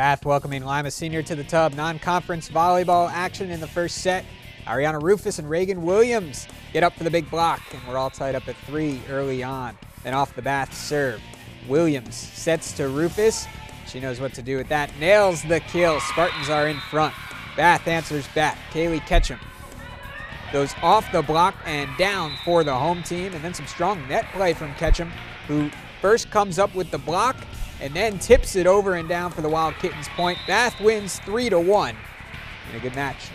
Bath welcoming Lima Senior to the tub. Non-conference volleyball action in the first set. Ariana Rufus and Reagan Williams get up for the big block, and we're all tied up at three early on. Then off the Bath serve. Williams sets to Rufus. She knows what to do with that. Nails the kill. Spartans are in front. Bath answers back. Kaylee Ketchum goes off the block and down for the home team. And then some strong net play from Ketchum, who first comes up with the block and then tips it over and down for the Wild Kittens point. Bath wins 3 to 1 in a good match.